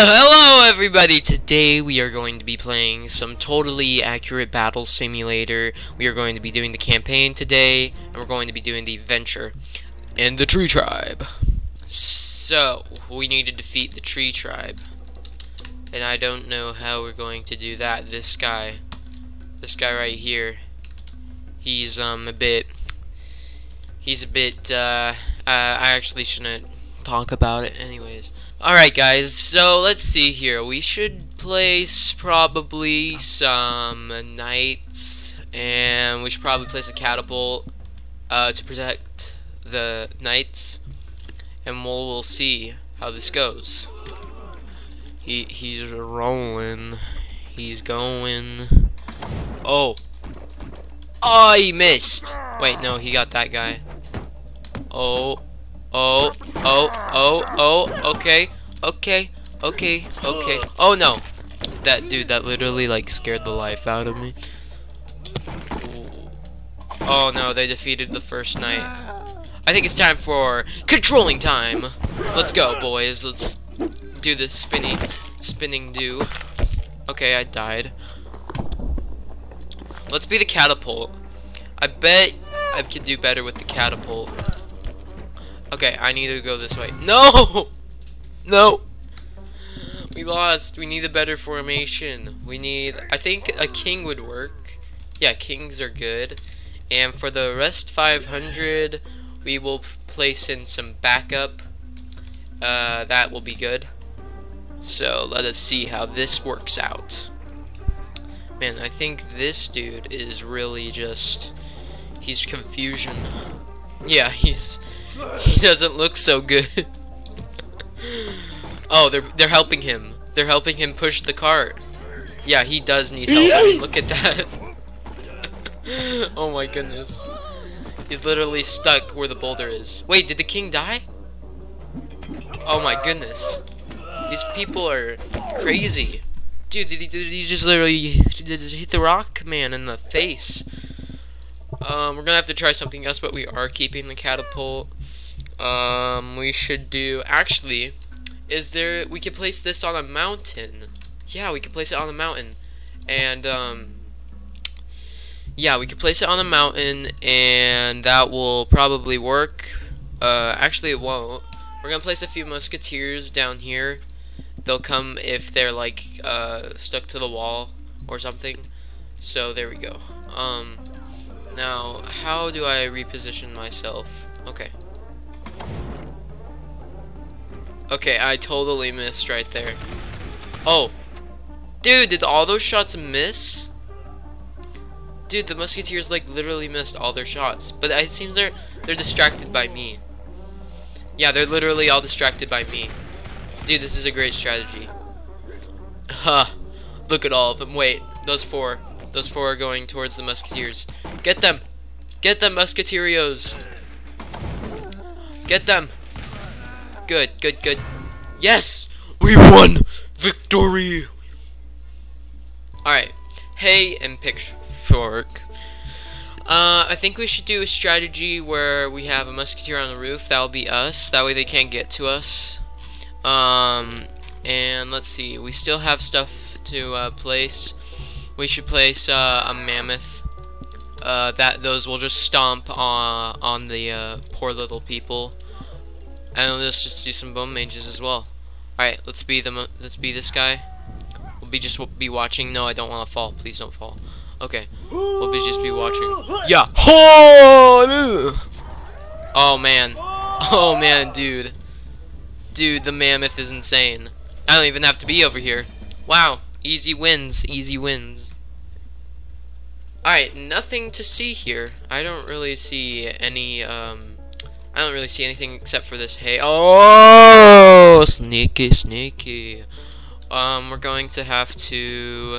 Hello everybody! Today we are going to be playing some totally accurate battle simulator. We are going to be doing the campaign today, and we're going to be doing the adventure in the tree tribe. So, we need to defeat the tree tribe. And I don't know how we're going to do that. This guy, this guy right here, he's um a bit, he's a bit, uh, uh I actually shouldn't talk about it anyways. Alright guys, so let's see here. We should place probably some knights and we should probably place a catapult uh, to protect the knights and we'll, we'll see how this goes. He he's rolling. He's going. Oh. Oh, he missed. Wait, no, he got that guy. Oh. Oh, oh, oh, oh, okay, okay, okay, okay. Oh no! That dude, that literally like scared the life out of me. Oh no, they defeated the first knight. I think it's time for controlling time. Let's go, boys. Let's do this spinny, spinning do. Okay, I died. Let's be the catapult. I bet I could do better with the catapult. Okay, I need to go this way. No! No! We lost. We need a better formation. We need... I think a king would work. Yeah, kings are good. And for the rest 500, we will place in some backup. Uh, that will be good. So, let us see how this works out. Man, I think this dude is really just... He's confusion. Yeah, he's he doesn't look so good. oh, they're they're helping him. They're helping him push the cart. Yeah, he does need help. I mean, look at that. oh my goodness. He's literally stuck where the boulder is. Wait, did the king die? Oh my goodness. These people are crazy. Dude, he just literally hit the rock man in the face. Um, we're gonna have to try something else, but we are keeping the catapult. Um, we should do, actually, is there, we could place this on a mountain. Yeah, we could place it on a mountain. And, um, yeah, we could place it on a mountain, and that will probably work. Uh, actually, it won't. We're gonna place a few musketeers down here. They'll come if they're, like, uh, stuck to the wall or something. So, there we go. Um, now, how do I reposition myself? Okay. Okay, I totally missed right there. Oh. Dude, did all those shots miss? Dude, the Musketeers, like, literally missed all their shots. But it seems they're, they're distracted by me. Yeah, they're literally all distracted by me. Dude, this is a great strategy. Huh. Look at all of them. Wait, those four. Those four are going towards the Musketeers. Get them! Get them, Musketerios! Get them! Good, good, good. Yes! We won! Victory! Alright. Hey, and Pitchfork. Uh, I think we should do a strategy where we have a musketeer on the roof. That'll be us. That way they can't get to us. Um, and let's see. We still have stuff to uh, place. We should place uh, a mammoth. Uh, that those will just stomp on on the uh, poor little people. And let's just do some bone mages as well. Alright, let's be the let's be this guy. We'll be just be watching. No, I don't want to fall. Please don't fall. Okay. We'll be just be watching. Yeah. Oh man. Oh man, dude. Dude, the mammoth is insane. I don't even have to be over here. Wow. Easy wins. Easy wins. Alright, nothing to see here. I don't really see any, um, I don't really see anything except for this hay. Oh, sneaky, sneaky. Um, we're going to have to...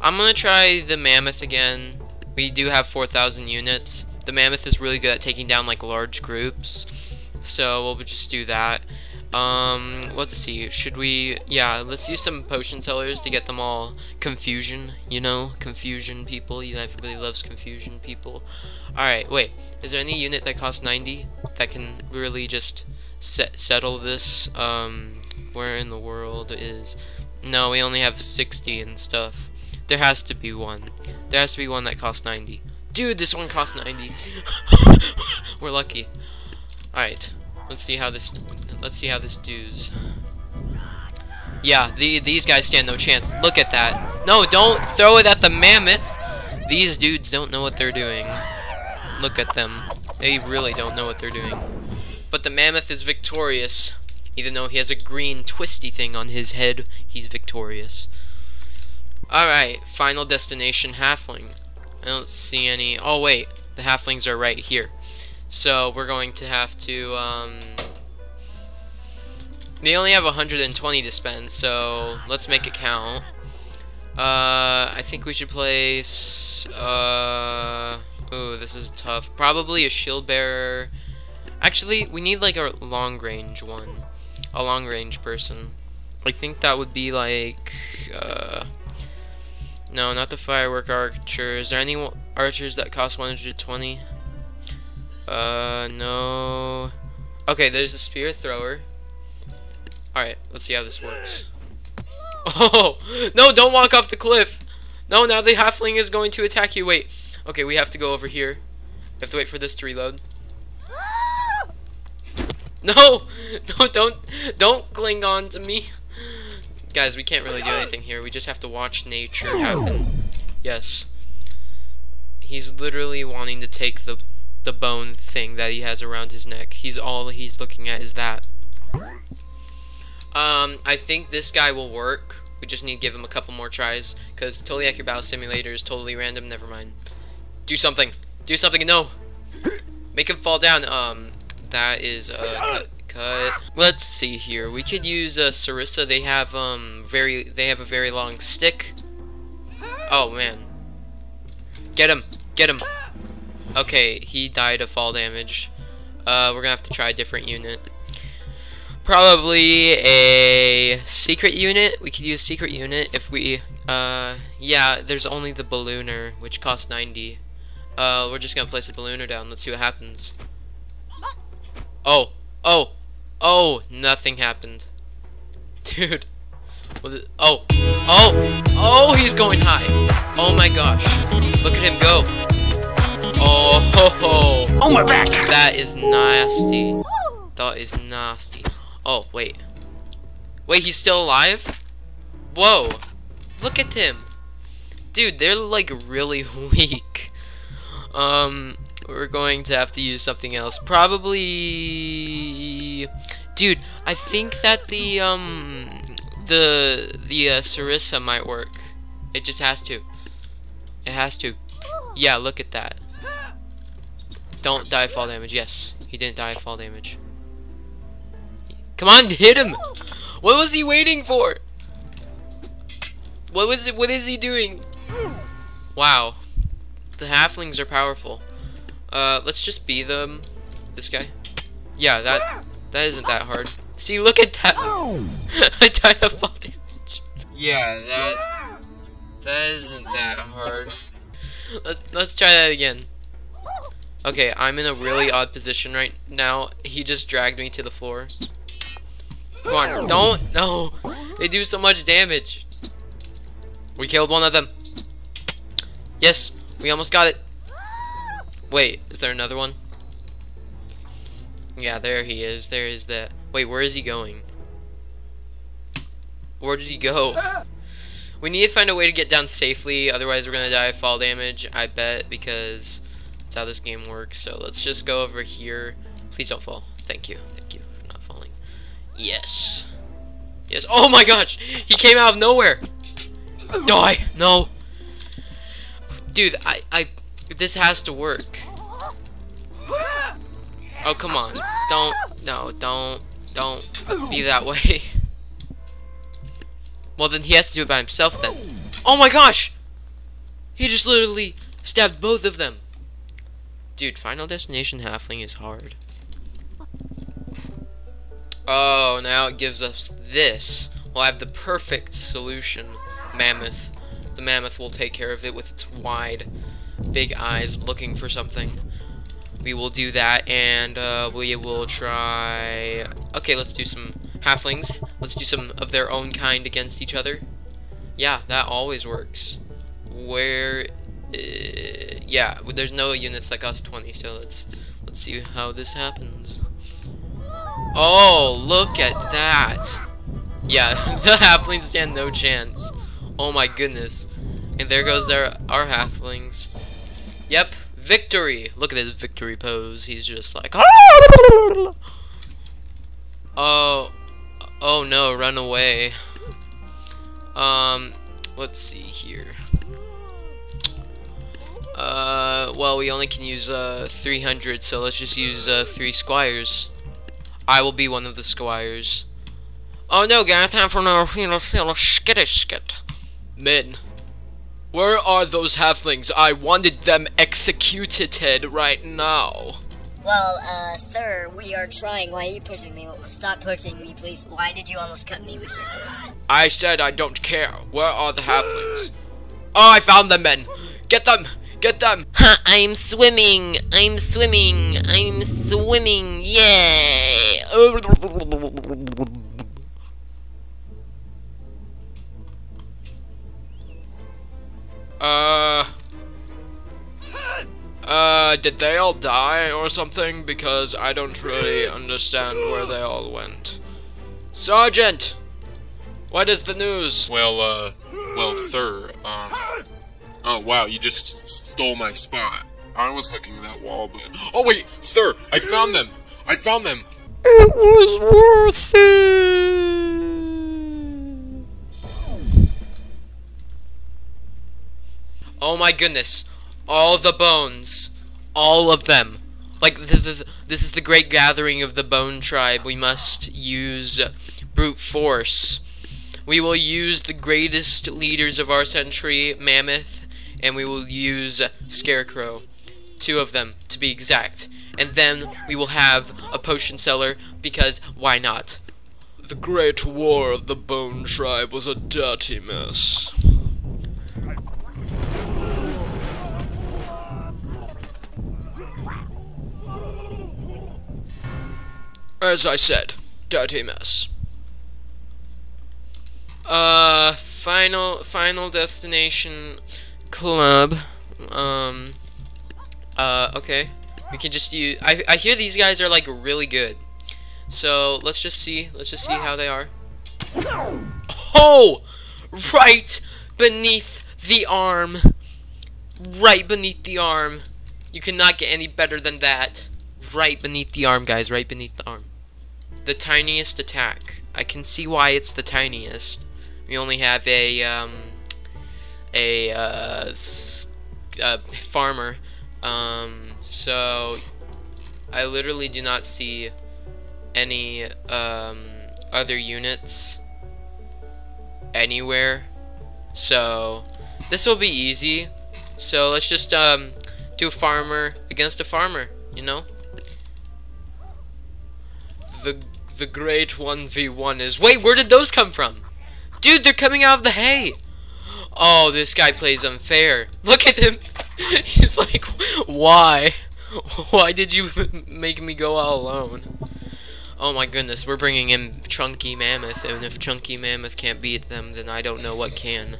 I'm going to try the Mammoth again. We do have 4,000 units. The Mammoth is really good at taking down, like, large groups. So, we'll just do that. Um, let's see, should we, yeah, let's use some potion sellers to get them all confusion, you know, confusion people, you know, everybody loves confusion people. Alright, wait, is there any unit that costs 90 that can really just set settle this, um, Where in the world is... No, we only have 60 and stuff. There has to be one. There has to be one that costs 90. Dude, this one costs 90. We're lucky. Alright. Let's see how this let's see how this does. Yeah, the, these guys stand no chance. Look at that. No, don't throw it at the mammoth. These dudes don't know what they're doing. Look at them. They really don't know what they're doing. But the mammoth is victorious. Even though he has a green twisty thing on his head, he's victorious. Alright, final destination, halfling. I don't see any... Oh, wait. The halflings are right here. So, we're going to have to, um... They only have 120 to spend, so let's make it count. Uh, I think we should place, uh... Ooh, this is tough. Probably a shield bearer. Actually, we need, like, a long-range one. A long-range person. I think that would be, like, uh... No, not the firework archer. Is there any archers that cost 120? Uh, no. Okay, there's a spear thrower. Alright, let's see how this works. Oh! No, don't walk off the cliff! No, now the halfling is going to attack you. Wait. Okay, we have to go over here. We have to wait for this to reload. No! No, don't, don't cling on to me. Guys, we can't really do anything here. We just have to watch nature happen. Yes. He's literally wanting to take the the bone thing that he has around his neck. He's all he's looking at is that. Um, I think this guy will work. We just need to give him a couple more tries. Because Totally Accurate Battle Simulator is totally random. Never mind. Do something. Do something. No. Make him fall down. Um, that is, uh, cut cut. Let's see here. We could use uh, Sarissa. They have um very they have a very long stick. Oh man. Get him. Get him. Okay, he died of fall damage. Uh, we're gonna have to try a different unit. Probably a secret unit. We could use secret unit if we, uh, yeah, there's only the ballooner, which costs 90. Uh, we're just gonna place the ballooner down. Let's see what happens. Oh, oh, Oh, nothing happened. Dude. Oh. Oh. Oh, he's going high. Oh my gosh. Look at him go. Oh ho ho. Oh my back. That is nasty. That is nasty. Oh, wait. Wait, he's still alive? Whoa. Look at him. Dude, they're like really weak. Um, we're going to have to use something else. Probably... Dude, I think that the, um... The, the uh, Sarissa might work. It just has to. It has to. Yeah, look at that. Don't die fall damage. Yes, he didn't die fall damage. Come on, hit him! What was he waiting for? What was it? What is he doing? Wow. The halflings are powerful. Uh, let's just be them. This guy. Yeah, that that isn't that hard. See, look at that. I died of fall damage. Yeah, that that isn't that hard. Let's let's try that again. Okay, I'm in a really odd position right now. He just dragged me to the floor. Come on, don't no. They do so much damage. We killed one of them. Yes, we almost got it. Wait, is there another one? Yeah, there he is. There is that. Wait, where is he going? Where did he go? We need to find a way to get down safely, otherwise we're gonna die of fall damage, I bet, because that's how this game works. So let's just go over here. Please don't fall. Thank you. Thank you for not falling. Yes. Yes. Oh my gosh! He came out of nowhere! Die! No! Dude, I, I this has to work. Oh, come on. Don't, no, don't, don't be that way. well, then he has to do it by himself then. Oh my gosh! He just literally stabbed both of them. Dude, Final Destination Halfling is hard. Oh, now it gives us this. We'll have the perfect solution. Mammoth. The mammoth will take care of it with its wide big eyes looking for something. We will do that, and uh, we will try... Okay, let's do some halflings. Let's do some of their own kind against each other. Yeah, that always works. Where... Uh, yeah, there's no units like us 20, so let's let's see how this happens. Oh, look at that. Yeah, the halflings stand no chance. Oh my goodness. And there goes our, our halflings. Yep, victory. Look at his victory pose. He's just like, oh, oh no, run away. Um, let's see here. Uh, well, we only can use, uh, 300, so let's just use, uh, three squires. I will be one of the squires. Oh no, got time for no, you know, skittish skit. Men, where are those halflings? I wanted them executed right now. Well, uh, sir, we are trying. Why are you pushing me? Stop pushing me, please. Why did you almost cut me with your sword? I said I don't care. Where are the halflings? Oh, I found them, men. Get them! Get them! Ha, I'm swimming! I'm swimming! I'm swimming! Yay! Uh... Uh, did they all die or something? Because I don't really understand where they all went. Sergeant! What is the news? Well, uh, well, sir, um, oh wow, you just stole my spot. I was hooking that wall, but, oh wait, sir, I found them! I found them! It was worth it! Oh my goodness. All the bones. All of them. Like, th th this is the great gathering of the bone tribe. We must use brute force. We will use the greatest leaders of our century, Mammoth, and we will use Scarecrow. Two of them, to be exact. And then we will have a potion seller, because why not? The Great War of the Bone Tribe was a dirty mess. As I said, dirty mess. Uh, final, final destination club. Um, uh, okay. We can just use, I, I hear these guys are like really good. So, let's just see, let's just see how they are. Oh! Right beneath the arm. Right beneath the arm. You cannot get any better than that. Right beneath the arm, guys, right beneath the arm. The tiniest attack. I can see why it's the tiniest. We only have a, um, a, uh, a farmer. Um, so, I literally do not see any, um, other units anywhere. So, this will be easy. So, let's just, um, do a farmer against a farmer, you know? The, the great 1v1 is... Wait, where did those come from? Dude, they're coming out of the hay! Oh, this guy plays unfair. Look at him! He's like, why? Why did you make me go out alone? Oh my goodness, we're bringing in Chunky Mammoth, and if Chunky Mammoth can't beat them, then I don't know what can.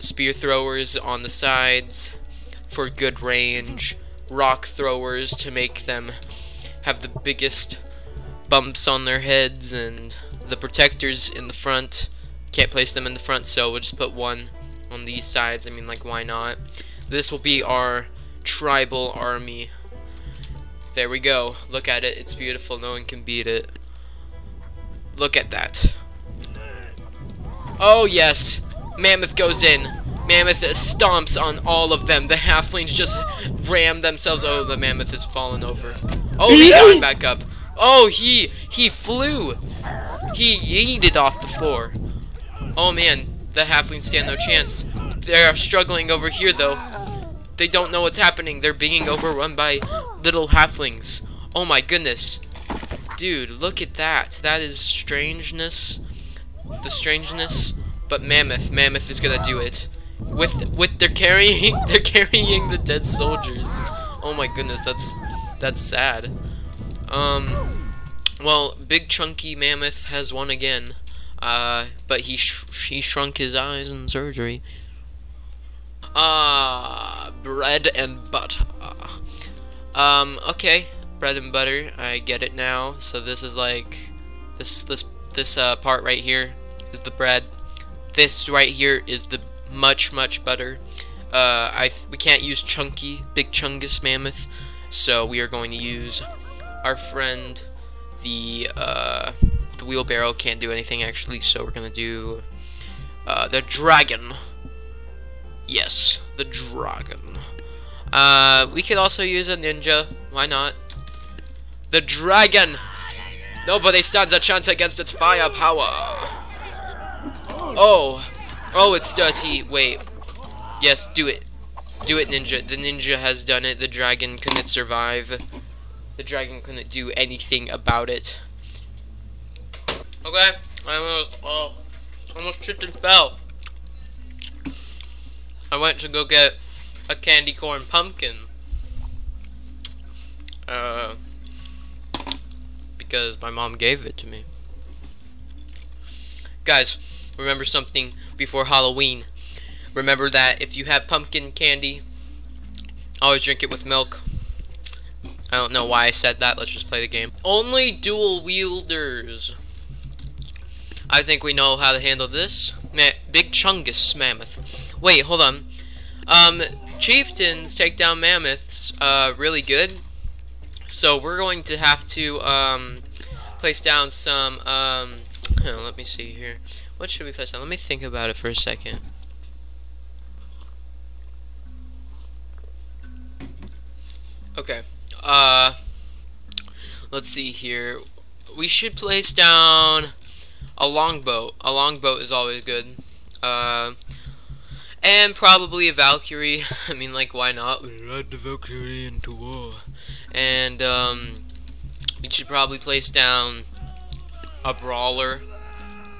Spear throwers on the sides for good range. Rock throwers to make them have the biggest bumps on their heads, and the protectors in the front. Can't place them in the front, so we'll just put one on these sides. I mean, like, why not? This will be our tribal army. There we go. Look at it. It's beautiful. No one can beat it. Look at that. Oh, yes. Mammoth goes in. Mammoth stomps on all of them. The halflings just ram themselves. Oh, the mammoth has fallen over. Oh, he got back up. Oh, he he flew. He yeeted off the floor. Oh, man. The halflings stand no chance. They're struggling over here, though. They don't know what's happening. They're being overrun by little halflings. Oh my goodness. Dude, look at that. That is strangeness. The strangeness. But Mammoth, Mammoth is gonna do it. With with they're carrying they're carrying the dead soldiers. Oh my goodness, that's that's sad. Um Well, Big Chunky Mammoth has won again. Uh, but he sh he shrunk his eyes in surgery. Ah, uh, bread and butter. Um, okay, bread and butter. I get it now. So this is like this this this uh, part right here is the bread. This right here is the much much butter. Uh, I we can't use chunky big chungus mammoth, so we are going to use our friend the uh, the wheelbarrow can't do anything actually, so we're gonna do uh, the dragon. Yes, the dragon. Uh, we could also use a ninja. Why not? The dragon! Nobody stands a chance against its firepower. Oh. Oh, it's dirty. Wait. Yes, do it. Do it, ninja. The ninja has done it. The dragon couldn't survive. The dragon couldn't do anything about it. Okay. I almost, oh, almost tripped and fell. I went to go get a candy corn pumpkin. Uh, because my mom gave it to me. Guys, remember something before Halloween. Remember that if you have pumpkin candy, always drink it with milk. I don't know why I said that. Let's just play the game. Only dual wielders. I think we know how to handle this. Ma Big Chungus Mammoth. Wait, hold on. Um, chieftains take down mammoths uh, really good. So we're going to have to um, place down some, um, let me see here. What should we place down? Let me think about it for a second. Okay. Uh, let's see here. We should place down a longbow. A longboat is always good. Uh, and probably a Valkyrie. I mean, like, why not? We ride the Valkyrie into war. And, um, we should probably place down a Brawler.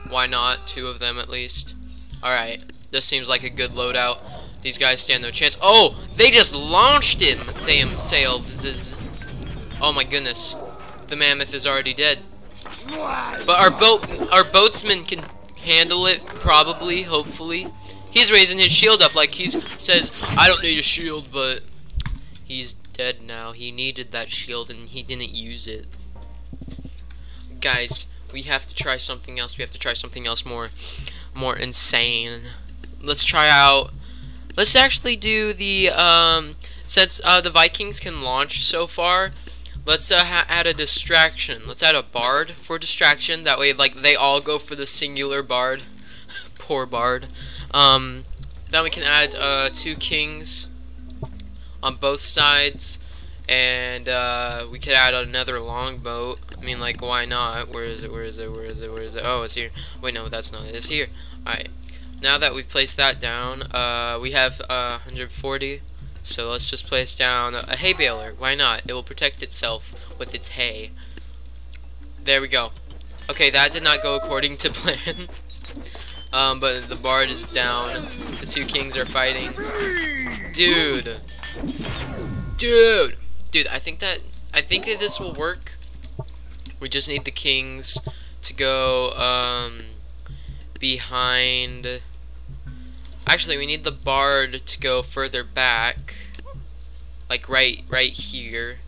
Why not? Two of them at least. Alright, this seems like a good loadout. These guys stand no chance. Oh, they just launched him themselves. Oh my goodness. The mammoth is already dead. But our boat, our boatsman can handle it, probably, hopefully. He's raising his shield up like he says, I don't need a shield, but he's dead now. He needed that shield and he didn't use it. Guys, we have to try something else. We have to try something else more, more insane. Let's try out Let's actually do the, um, since uh, the Vikings can launch so far, let's uh, add a distraction. Let's add a bard for distraction. That way, like, they all go for the singular bard. Poor bard. Um, then we can add uh, two kings on both sides. And uh, we could add another longboat. I mean, like, why not? Where is it? Where is it? Where is it? Where is it? Oh, it's here. Wait, no, that's not it. It's here. Alright now that we've placed that down, uh, we have uh, 140. So let's just place down a hay baler. Why not? It will protect itself with its hay. There we go. Okay, that did not go according to plan. um, but the bard is down. The two kings are fighting. Dude. Dude. Dude, I think that I think that this will work. We just need the kings to go um, behind Actually, we need the bard to go further back. Like right right here.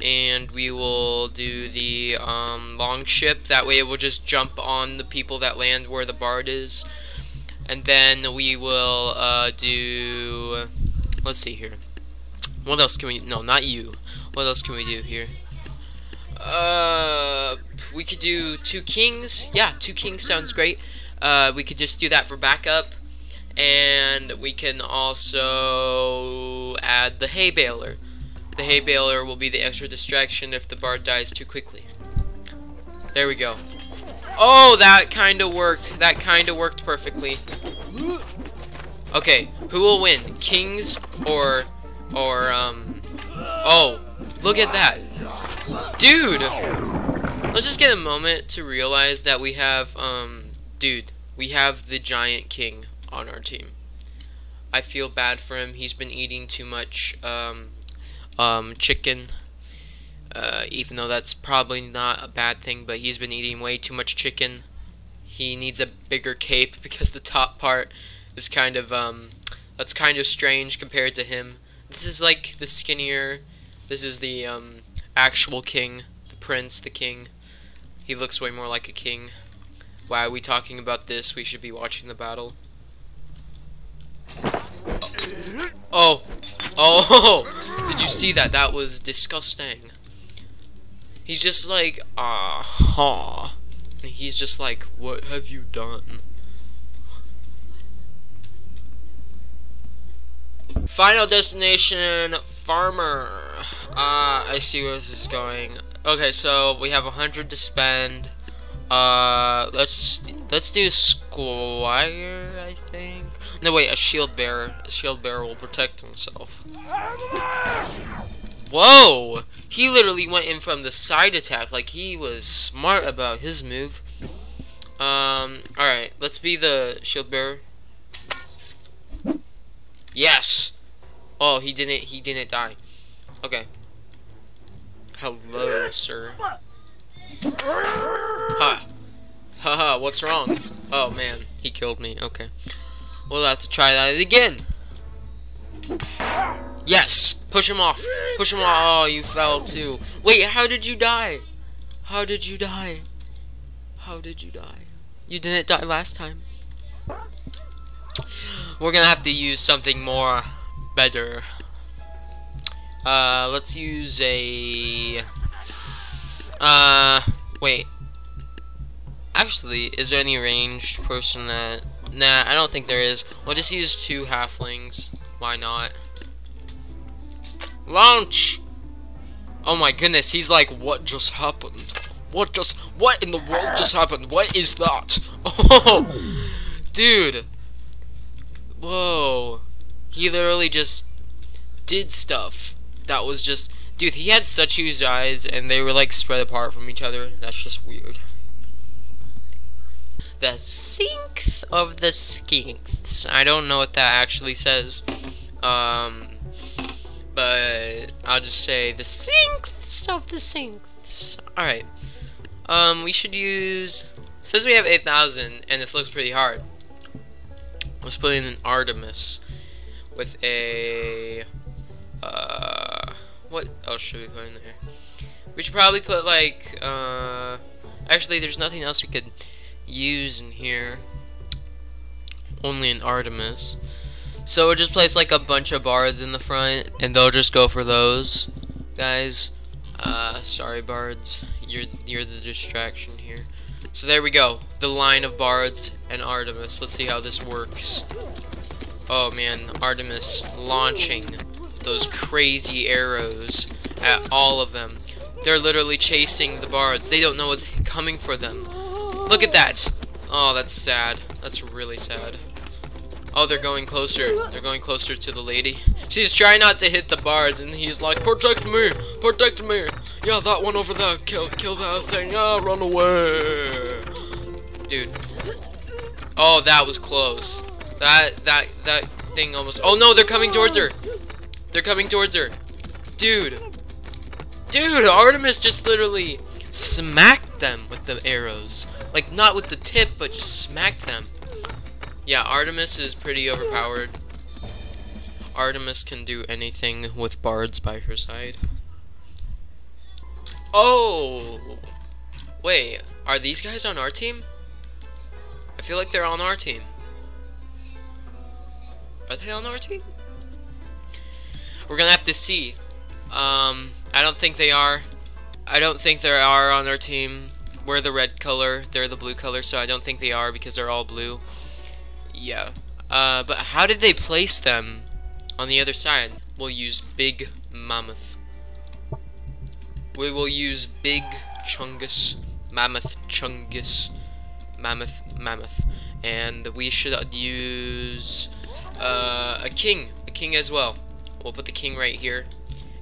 And we will do the um, long ship. That way it will just jump on the people that land where the bard is. And then we will uh, do... Let's see here. What else can we... No, not you. What else can we do here? Uh, we could do two kings. Yeah, two kings sounds great. Uh, we could just do that for backup and we can also add the hay baler. The hay baler will be the extra distraction if the bard dies too quickly. There we go. Oh, that kind of worked. That kind of worked perfectly. Okay, who will win? Kings or, or, um, oh, look at that. Dude! Let's just get a moment to realize that we have, um, dude, we have the giant king on our team. I feel bad for him. He's been eating too much um, um, chicken. Uh, even though that's probably not a bad thing, but he's been eating way too much chicken. He needs a bigger cape because the top part is kind of, um, that's kind of strange compared to him. This is like the skinnier, this is the, um, actual king, the prince, the king. He looks way more like a king. Why are we talking about this? We should be watching the battle. Oh. Oh. Did you see that? That was disgusting. He's just like, ah, ha. And he's just like, what have you done? Final destination, farmer. Uh, I see where this is going. Okay, so we have a hundred to spend. Uh, let's let's do squire, I think. No, wait, a shield bearer. A shield bearer will protect himself. Whoa! He literally went in from the side attack, like he was smart about his move. Um, alright, let's be the shield bearer. Yes! Oh, he didn't, he didn't die. Okay. Hello, sir. Ha. Haha, what's wrong? Oh, man, he killed me. Okay. We'll have to try that again. Yes! Push him off. Push him off. Oh, you fell too. Wait, how did you die? How did you die? How did you die? You didn't die last time. We're gonna have to use something more better. Uh, let's use a... Uh, wait. Actually, is there any ranged person that... Nah, I don't think there is. We'll just use two halflings. Why not? Launch! Oh my goodness, he's like, what just happened? What just, what in the world just happened? What is that? Oh, dude. Whoa. He literally just did stuff. That was just, dude, he had such huge eyes and they were like spread apart from each other. That's just weird. The sinks of the skinks. I don't know what that actually says. Um, but I'll just say the sinks of the sinks. Alright. Um, we should use... Says we have 8,000, and this looks pretty hard. Let's put in an Artemis with a... Uh, what else should we put in there? We should probably put, like, uh... Actually, there's nothing else we could use in here. Only an Artemis. So we'll just place like a bunch of bards in the front, and they'll just go for those guys. Uh, sorry, bards. You're you're the distraction here. So there we go. The line of bards and Artemis. Let's see how this works. Oh man, Artemis launching those crazy arrows at all of them. They're literally chasing the bards. They don't know what's coming for them. Look at that. Oh, that's sad. That's really sad. Oh, they're going closer. They're going closer to the lady. She's trying not to hit the bards, and he's like, Protect me! Protect me! Yeah, that one over there. Kill, kill that thing. Ah, run away! Dude. Oh, that was close. That, that, that thing almost... Oh, no, they're coming towards her. They're coming towards her. Dude. Dude, Artemis just literally smacked them with the arrows. Like, not with the tip, but just smack them. Yeah, Artemis is pretty overpowered. Artemis can do anything with bards by her side. Oh! Wait, are these guys on our team? I feel like they're on our team. Are they on our team? We're gonna have to see. Um, I don't think they are. I don't think they are on our team. We're the red color, they're the blue color, so I don't think they are because they're all blue. Yeah. Uh, but how did they place them on the other side? We'll use Big Mammoth. We will use Big Chungus, Mammoth Chungus, Mammoth Mammoth. And we should use uh, a king, a king as well. We'll put the king right here.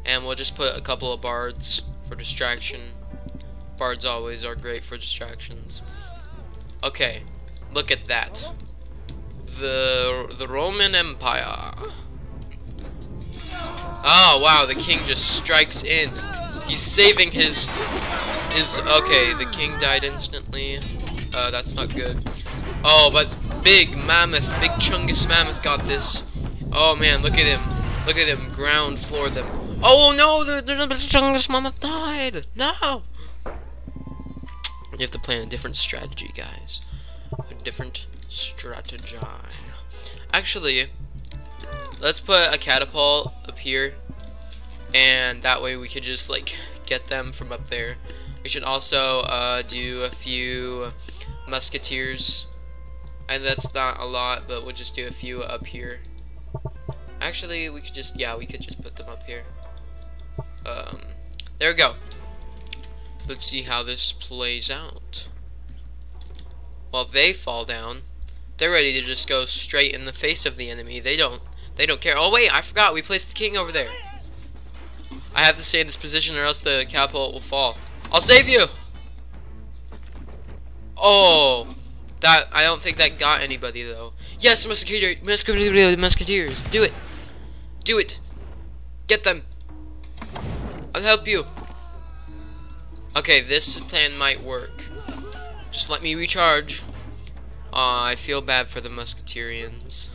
And we'll just put a couple of bards for distraction. Bards always are great for distractions. Okay, look at that the the Roman Empire. Oh wow, the king just strikes in. He's saving his his. Okay, the king died instantly. Uh, that's not good. Oh, but big mammoth, big chungus mammoth got this. Oh man, look at him. Look at him. Ground floor them. Oh no, the, the, the chungus mammoth died. No. You have to plan a different strategy, guys. A different strategy. Actually, let's put a catapult up here, and that way we could just like get them from up there. We should also uh, do a few musketeers, and that's not a lot, but we'll just do a few up here. Actually, we could just yeah, we could just put them up here. Um, there we go. Let's see how this plays out. While they fall down, they're ready to just go straight in the face of the enemy. They don't they don't care. Oh wait, I forgot we placed the king over there. I have to stay in this position or else the catapult will fall. I'll save you! Oh that I don't think that got anybody though. Yes, musketeer musketeer musketeers. Do it. Do it. Get them. I'll help you. Okay, this plan might work. Just let me recharge. Aw, I feel bad for the Musketeerians.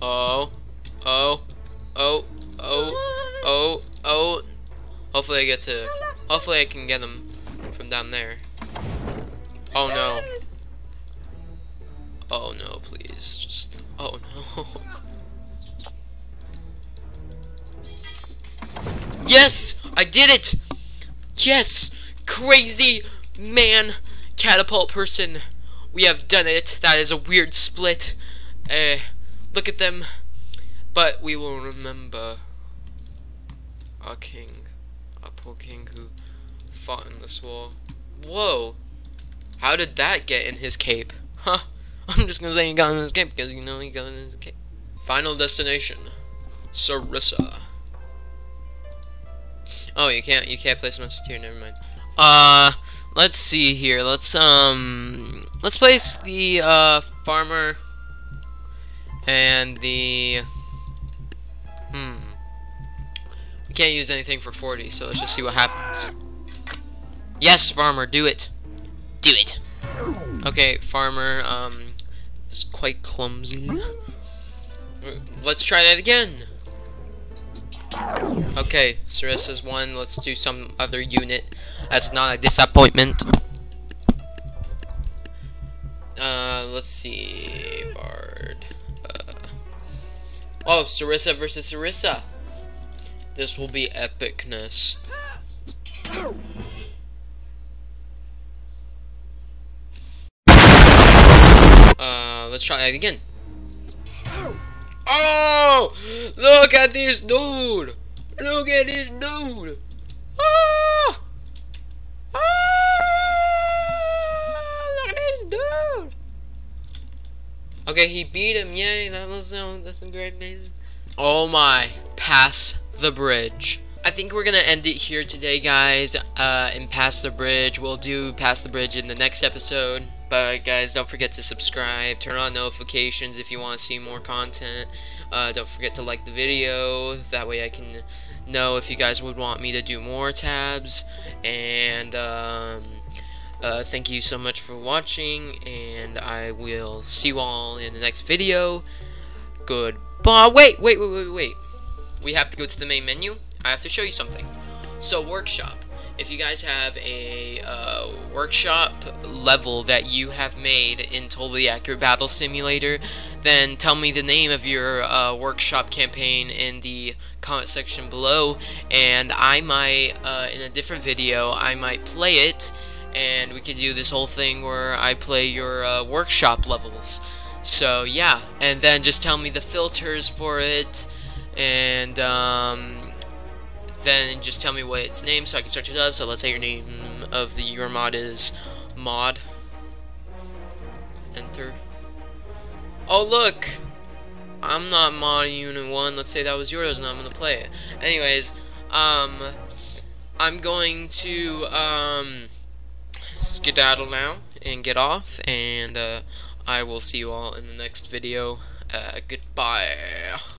Oh. Oh. Oh. Oh. Oh. Oh. Hopefully I get to... Hopefully I can get them from down there. Oh no. Oh no, please. Just... Oh no. Yes! I did it! Yes! Crazy man catapult person. We have done it. That is a weird split. Uh, look at them. But we will remember our king. Our poor king who fought in this war. Whoa! How did that get in his cape? Huh. I'm just gonna say he got in his cape because you know he got in his cape. Final destination. Sarissa. Oh, you can't you can't place Musketeer, never mind. Uh let's see here. Let's um let's place the uh farmer and the hmm we can't use anything for 40, so let's just see what happens. Yes, farmer, do it. Do it. Okay, farmer um is quite clumsy. Let's try that again. Okay, Sarissa's one. Let's do some other unit. That's not a disappointment. Uh, let's see. Bard. Uh, oh, Sarissa versus Sarissa. This will be epicness. Uh, let's try again. Oh! Look at this dude! Look at this dude! Oh! Ah! Look at this dude! Okay, he beat him. Yay, that was so, that's great news. Oh my. Pass the bridge. I think we're gonna end it here today, guys. Uh, and pass the bridge. We'll do pass the bridge in the next episode. But guys, don't forget to subscribe, turn on notifications if you want to see more content. Uh, don't forget to like the video, that way I can know if you guys would want me to do more tabs. And um, uh, thank you so much for watching, and I will see you all in the next video. Goodbye. Wait, wait, wait, wait, wait. We have to go to the main menu. I have to show you something. So, workshop if you guys have a uh, workshop level that you have made in Totally Accurate Battle Simulator, then tell me the name of your uh, workshop campaign in the comment section below, and I might, uh, in a different video, I might play it, and we could do this whole thing where I play your uh, workshop levels. So, yeah, and then just tell me the filters for it, and, um, then just tell me what its name so I can search it up. So let's say your name of the your mod is mod. Enter. Oh look! I'm not mod unit 1. Let's say that was yours and I'm gonna play it. Anyways, um I'm going to um skedaddle now and get off and uh, I will see you all in the next video. Uh, goodbye.